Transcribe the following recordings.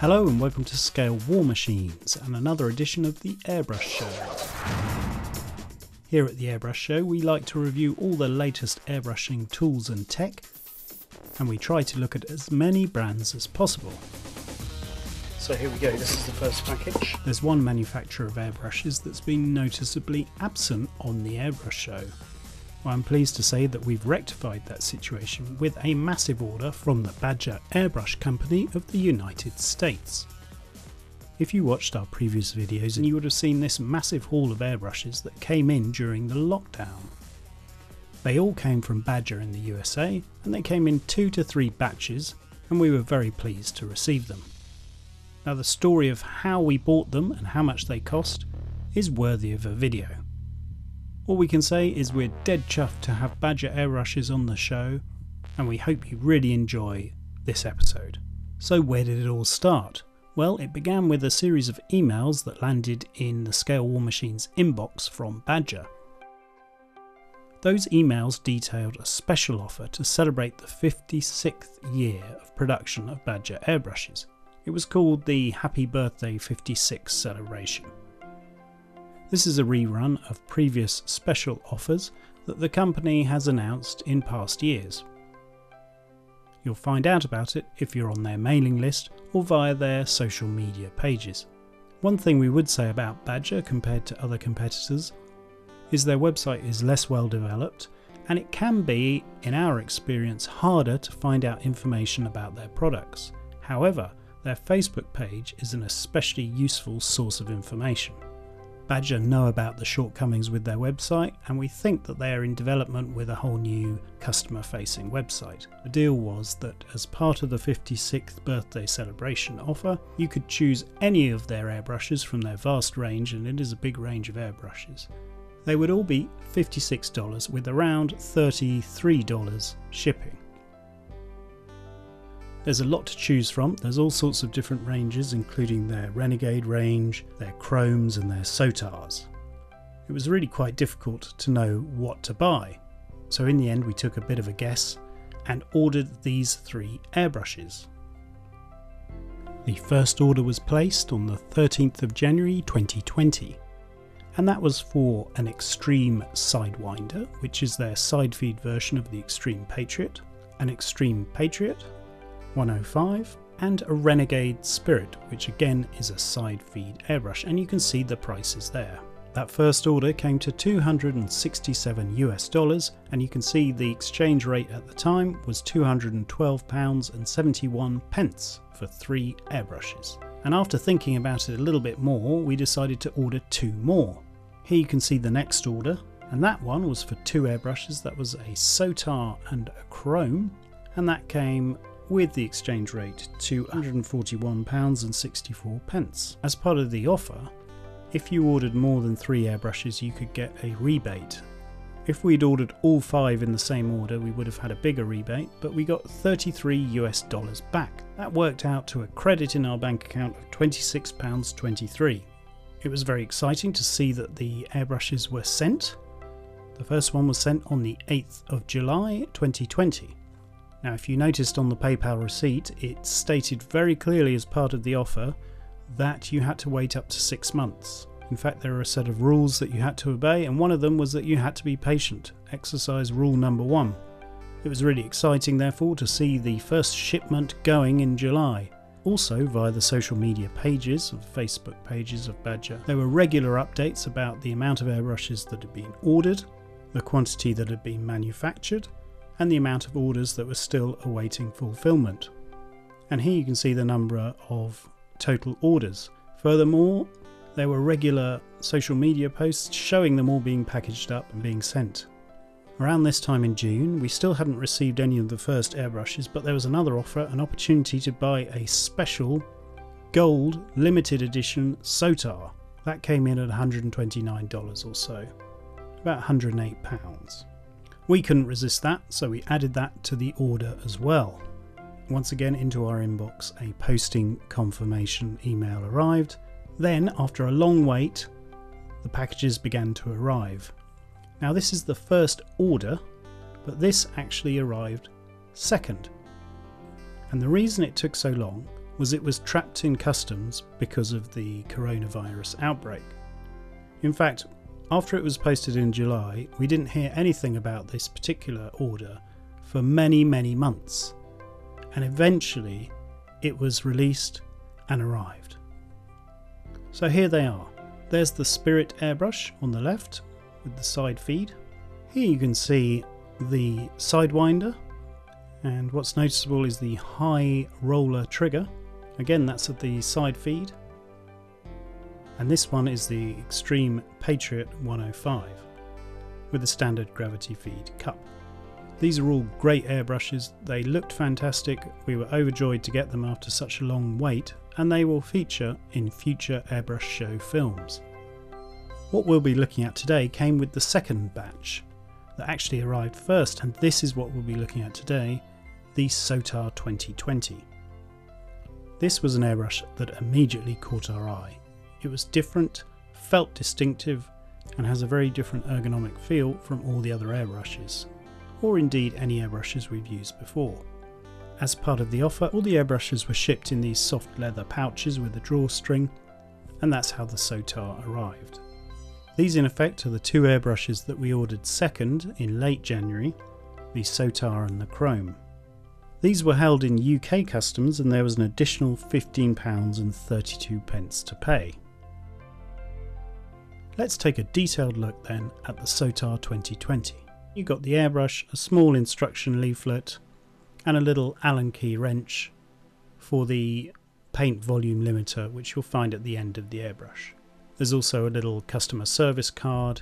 Hello and welcome to Scale War Machines and another edition of the Airbrush Show. Here at the Airbrush Show, we like to review all the latest airbrushing tools and tech, and we try to look at as many brands as possible. So here we go, this is the first package. There's one manufacturer of airbrushes that's been noticeably absent on the Airbrush Show. Well, I'm pleased to say that we've rectified that situation with a massive order from the Badger Airbrush Company of the United States. If you watched our previous videos, you would have seen this massive haul of airbrushes that came in during the lockdown. They all came from Badger in the USA, and they came in two to three batches, and we were very pleased to receive them. Now, the story of how we bought them and how much they cost is worthy of a video. All we can say is we're dead chuffed to have Badger airbrushes on the show, and we hope you really enjoy this episode. So, where did it all start? Well, it began with a series of emails that landed in the Scale War Machines inbox from Badger. Those emails detailed a special offer to celebrate the 56th year of production of Badger airbrushes. It was called the Happy Birthday 56 celebration. This is a rerun of previous special offers that the company has announced in past years. You'll find out about it if you're on their mailing list or via their social media pages. One thing we would say about Badger compared to other competitors is their website is less well developed and it can be, in our experience, harder to find out information about their products. However, their Facebook page is an especially useful source of information. Badger know about the shortcomings with their website, and we think that they are in development with a whole new customer facing website. The deal was that as part of the 56th birthday celebration offer, you could choose any of their airbrushes from their vast range, and it is a big range of airbrushes. They would all be $56 with around $33 shipping. There's a lot to choose from. There's all sorts of different ranges, including their Renegade range, their Chromes, and their Sotars. It was really quite difficult to know what to buy, so in the end, we took a bit of a guess and ordered these three airbrushes. The first order was placed on the 13th of January 2020, and that was for an Extreme Sidewinder, which is their side feed version of the Extreme Patriot, an Extreme Patriot, 105 and a Renegade Spirit, which again is a side feed airbrush, and you can see the prices there. That first order came to 267 US dollars, and you can see the exchange rate at the time was 212 pounds and 71 pence for three airbrushes. And after thinking about it a little bit more, we decided to order two more. Here you can see the next order, and that one was for two airbrushes. That was a Sotar and a Chrome, and that came with the exchange rate to £141.64. As part of the offer, if you ordered more than three airbrushes, you could get a rebate. If we'd ordered all five in the same order, we would have had a bigger rebate, but we got 33 US dollars back. That worked out to a credit in our bank account of £26.23. It was very exciting to see that the airbrushes were sent. The first one was sent on the 8th of July 2020. Now, if you noticed on the PayPal receipt, it stated very clearly as part of the offer that you had to wait up to six months. In fact, there are a set of rules that you had to obey, and one of them was that you had to be patient. Exercise rule number one. It was really exciting, therefore, to see the first shipment going in July. Also, via the social media pages of Facebook pages of Badger, there were regular updates about the amount of airbrushes that had been ordered, the quantity that had been manufactured, and the amount of orders that were still awaiting fulfillment. And here you can see the number of total orders. Furthermore, there were regular social media posts showing them all being packaged up and being sent. Around this time in June, we still hadn't received any of the first airbrushes, but there was another offer an opportunity to buy a special gold limited edition Sotar. That came in at $129 or so, about £108. We couldn't resist that, so we added that to the order as well. Once again, into our inbox, a posting confirmation email arrived. Then, after a long wait, the packages began to arrive. Now, this is the first order, but this actually arrived second. And the reason it took so long was it was trapped in customs because of the coronavirus outbreak. In fact, after it was posted in July, we didn't hear anything about this particular order for many, many months. And eventually, it was released and arrived. So here they are. There's the Spirit airbrush on the left with the side feed. Here you can see the Sidewinder, and what's noticeable is the high roller trigger. Again, that's at the side feed. And this one is the Extreme Patriot 105 with a standard gravity feed cup. These are all great airbrushes, they looked fantastic, we were overjoyed to get them after such a long wait, and they will feature in future airbrush show films. What we'll be looking at today came with the second batch that actually arrived first, and this is what we'll be looking at today the Sotar 2020. This was an airbrush that immediately caught our eye. It was different, felt distinctive, and has a very different ergonomic feel from all the other airbrushes, or indeed any airbrushes we've used before. As part of the offer, all the airbrushes were shipped in these soft leather pouches with a drawstring, and that's how the Sotar arrived. These in effect are the two airbrushes that we ordered second in late January, the Sotar and the Chrome. These were held in UK customs and there was an additional £15.32 to pay. Let's take a detailed look then at the Sotar 2020. You've got the airbrush, a small instruction leaflet, and a little Allen key wrench for the paint volume limiter, which you'll find at the end of the airbrush. There's also a little customer service card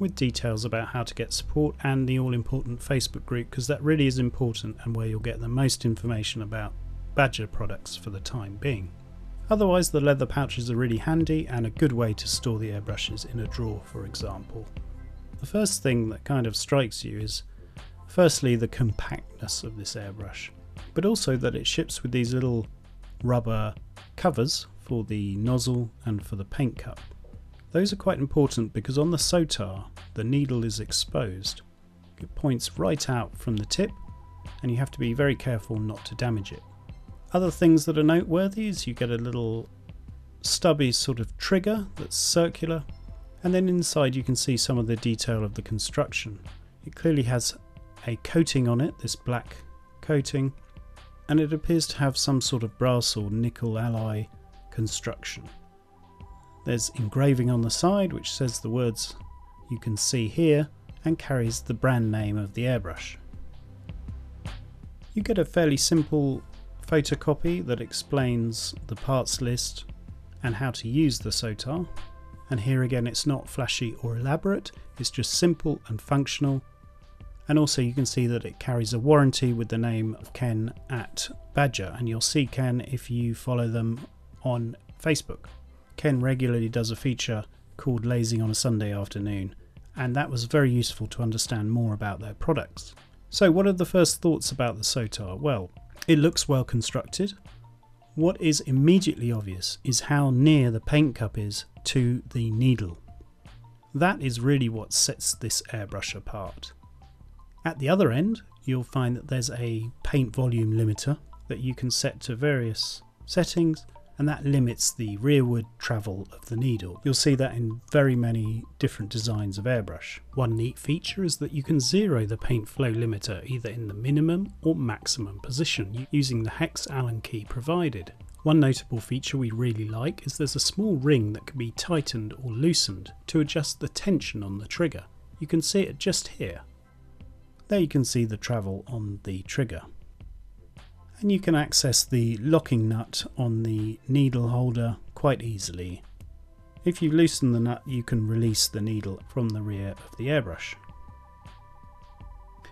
with details about how to get support and the all important Facebook group because that really is important and where you'll get the most information about Badger products for the time being. Otherwise, the leather pouches are really handy and a good way to store the airbrushes in a drawer, for example. The first thing that kind of strikes you is firstly the compactness of this airbrush, but also that it ships with these little rubber covers for the nozzle and for the paint cup. Those are quite important because on the Sotar the needle is exposed. It points right out from the tip and you have to be very careful not to damage it. Other things that are noteworthy is you get a little stubby sort of trigger that's circular and then inside you can see some of the detail of the construction. It clearly has a coating on it, this black coating, and it appears to have some sort of brass or nickel alloy construction. There's engraving on the side which says the words you can see here and carries the brand name of the airbrush. You get a fairly simple photocopy that explains the parts list and how to use the Sotar. And here again it's not flashy or elaborate, it's just simple and functional. And also you can see that it carries a warranty with the name of Ken at Badger and you'll see Ken if you follow them on Facebook. Ken regularly does a feature called Lazing on a Sunday Afternoon, and that was very useful to understand more about their products. So, what are the first thoughts about the Sotar? Well, it looks well constructed. What is immediately obvious is how near the paint cup is to the needle. That is really what sets this airbrush apart. At the other end, you'll find that there's a paint volume limiter that you can set to various settings and that limits the rearward travel of the needle. You'll see that in very many different designs of airbrush. One neat feature is that you can zero the paint flow limiter either in the minimum or maximum position using the hex Allen key provided. One notable feature we really like is there's a small ring that can be tightened or loosened to adjust the tension on the trigger. You can see it just here. There you can see the travel on the trigger and you can access the locking nut on the needle holder quite easily. If you loosen the nut you can release the needle from the rear of the airbrush.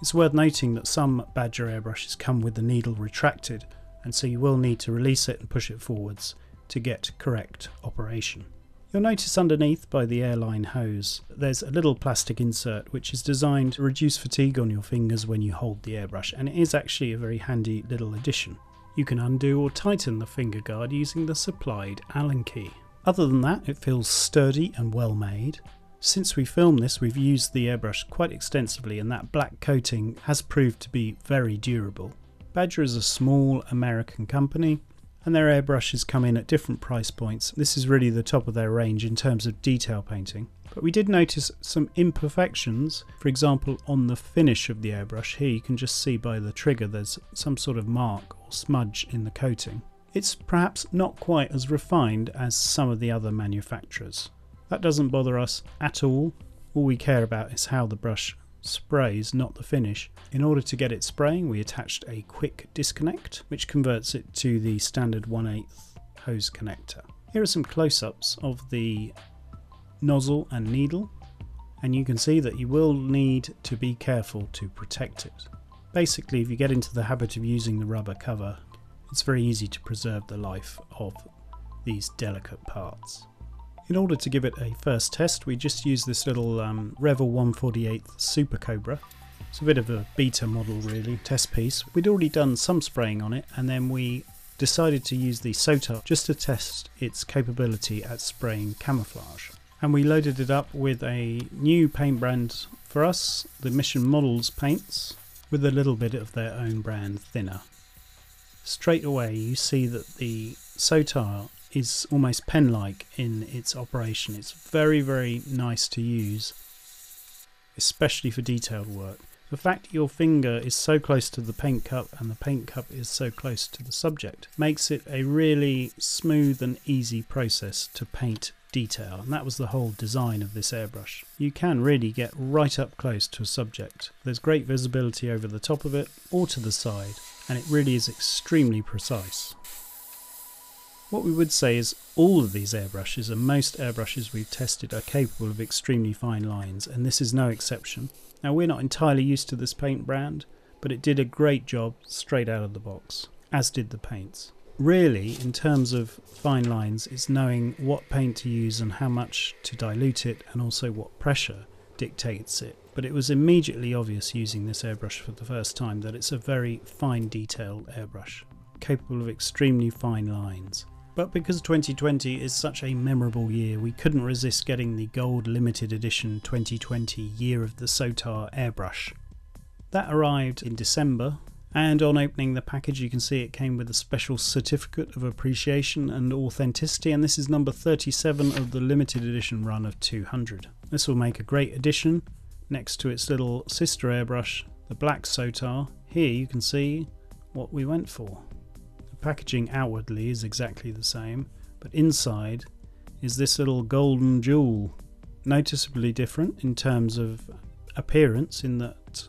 It's worth noting that some Badger airbrushes come with the needle retracted and so you will need to release it and push it forwards to get correct operation. You'll notice underneath by the airline hose there's a little plastic insert which is designed to reduce fatigue on your fingers when you hold the airbrush and it is actually a very handy little addition. You can undo or tighten the finger guard using the supplied Allen key. Other than that it feels sturdy and well made. Since we filmed this we've used the airbrush quite extensively and that black coating has proved to be very durable. Badger is a small American company and their airbrushes come in at different price points. This is really the top of their range in terms of detail painting. But we did notice some imperfections, for example on the finish of the airbrush. Here you can just see by the trigger there's some sort of mark or smudge in the coating. It's perhaps not quite as refined as some of the other manufacturers. That doesn't bother us at all. All we care about is how the brush sprays, not the finish. In order to get it spraying, we attached a quick disconnect, which converts it to the standard 1 8 hose connector. Here are some close-ups of the nozzle and needle, and you can see that you will need to be careful to protect it. Basically, if you get into the habit of using the rubber cover, it's very easy to preserve the life of these delicate parts. In order to give it a first test, we just use this little um, Revell 148 Super Cobra. It's a bit of a beta model really, test piece. We'd already done some spraying on it and then we decided to use the SOTAR just to test its capability at spraying camouflage. And we loaded it up with a new paint brand for us, the Mission Models paints, with a little bit of their own brand thinner. Straight away you see that the SOTAR is almost pen-like in its operation. It's very, very nice to use, especially for detailed work. The fact your finger is so close to the paint cup and the paint cup is so close to the subject makes it a really smooth and easy process to paint detail and that was the whole design of this airbrush. You can really get right up close to a subject. There's great visibility over the top of it or to the side and it really is extremely precise. What we would say is all of these airbrushes and most airbrushes we've tested are capable of extremely fine lines and this is no exception. Now we're not entirely used to this paint brand but it did a great job straight out of the box, as did the paints. Really, in terms of fine lines, it's knowing what paint to use and how much to dilute it and also what pressure dictates it. But it was immediately obvious using this airbrush for the first time that it's a very fine detail airbrush, capable of extremely fine lines. But because 2020 is such a memorable year, we couldn't resist getting the gold limited edition 2020 Year of the SOTAR airbrush. That arrived in December, and on opening the package, you can see it came with a special certificate of appreciation and authenticity, and this is number 37 of the limited edition run of 200. This will make a great addition next to its little sister airbrush, the black SOTAR. Here you can see what we went for packaging outwardly is exactly the same, but inside is this little golden jewel. Noticeably different in terms of appearance, in that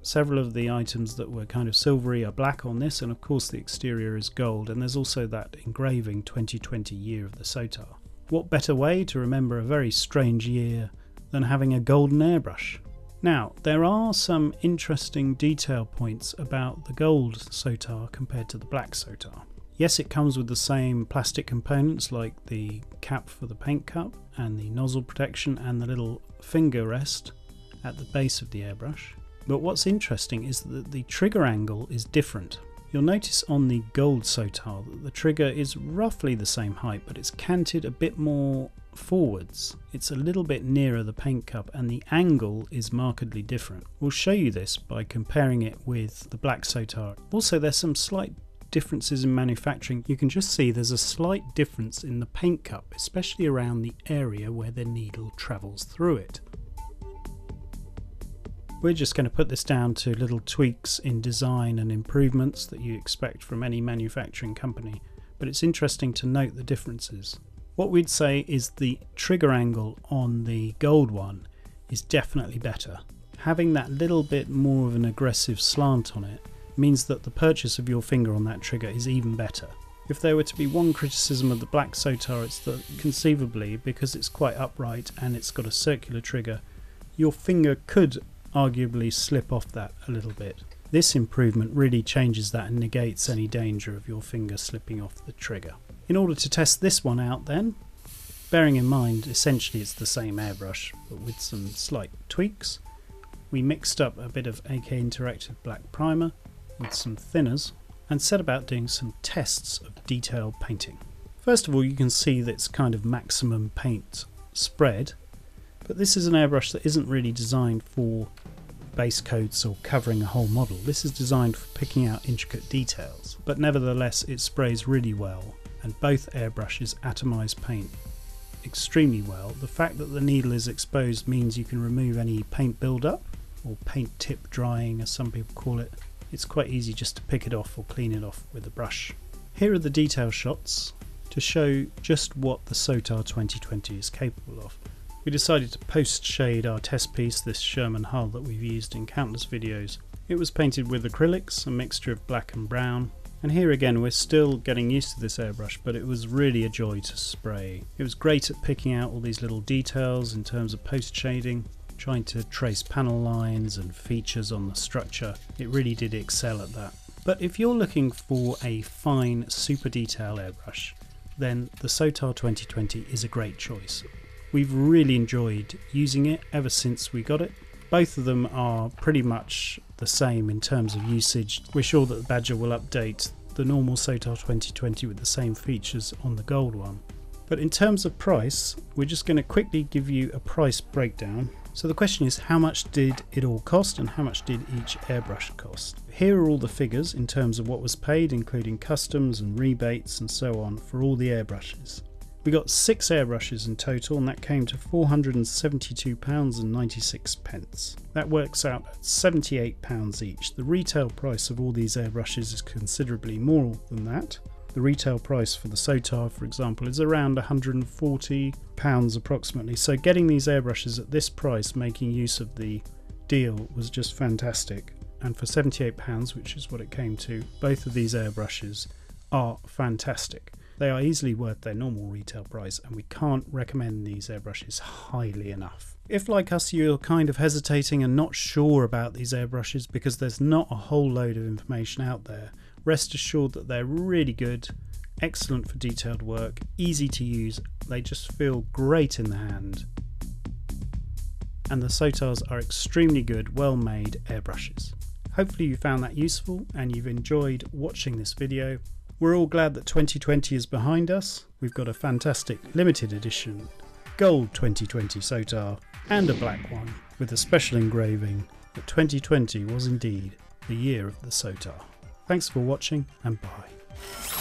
several of the items that were kind of silvery are black on this, and of course the exterior is gold, and there's also that engraving 2020 year of the SOTAR. What better way to remember a very strange year than having a golden airbrush? Now, there are some interesting detail points about the gold SOTAR compared to the black SOTAR. Yes, it comes with the same plastic components like the cap for the paint cup and the nozzle protection and the little finger rest at the base of the airbrush. But what's interesting is that the trigger angle is different. You'll notice on the gold SOTAR that the trigger is roughly the same height, but it's canted a bit more forwards. It's a little bit nearer the paint cup and the angle is markedly different. We'll show you this by comparing it with the black SOTAR. Also there's some slight differences in manufacturing. You can just see there's a slight difference in the paint cup, especially around the area where the needle travels through it. We're just going to put this down to little tweaks in design and improvements that you expect from any manufacturing company, but it's interesting to note the differences. What we'd say is the trigger angle on the gold one is definitely better. Having that little bit more of an aggressive slant on it means that the purchase of your finger on that trigger is even better. If there were to be one criticism of the black SOTAR, it's that conceivably, because it's quite upright and it's got a circular trigger, your finger could arguably slip off that a little bit. This improvement really changes that and negates any danger of your finger slipping off the trigger. In order to test this one out then, bearing in mind essentially it's the same airbrush but with some slight tweaks, we mixed up a bit of AK Interactive black primer with some thinners and set about doing some tests of detail painting. First of all you can see that it's kind of maximum paint spread but this is an airbrush that isn't really designed for base coats or covering a whole model. This is designed for picking out intricate details, but nevertheless it sprays really well and both airbrushes atomize paint extremely well. The fact that the needle is exposed means you can remove any paint buildup or paint tip drying as some people call it. It's quite easy just to pick it off or clean it off with a brush. Here are the detail shots to show just what the SOTAR 2020 is capable of. We decided to post shade our test piece, this Sherman hull that we've used in countless videos. It was painted with acrylics, a mixture of black and brown, and here again we're still getting used to this airbrush but it was really a joy to spray. It was great at picking out all these little details in terms of post shading, trying to trace panel lines and features on the structure. It really did excel at that. But if you're looking for a fine super detail airbrush then the SOTAR 2020 is a great choice. We've really enjoyed using it ever since we got it. Both of them are pretty much the same in terms of usage. We're sure that the Badger will update the normal SOTAR 2020 with the same features on the gold one. But in terms of price, we're just going to quickly give you a price breakdown. So the question is how much did it all cost and how much did each airbrush cost? Here are all the figures in terms of what was paid including customs and rebates and so on for all the airbrushes. We got six airbrushes in total, and that came to £472.96. That works out at £78 each. The retail price of all these airbrushes is considerably more than that. The retail price for the SOTAR, for example, is around £140 approximately. So, getting these airbrushes at this price, making use of the deal, was just fantastic. And for £78, which is what it came to, both of these airbrushes are fantastic. They are easily worth their normal retail price, and we can't recommend these airbrushes highly enough. If, like us, you're kind of hesitating and not sure about these airbrushes because there's not a whole load of information out there, rest assured that they're really good, excellent for detailed work, easy to use, they just feel great in the hand. And the SOTARs are extremely good, well made airbrushes. Hopefully you found that useful and you've enjoyed watching this video. We're all glad that 2020 is behind us. We've got a fantastic limited edition gold 2020 SOTAR and a black one with a special engraving that 2020 was indeed the year of the SOTAR. Thanks for watching and bye.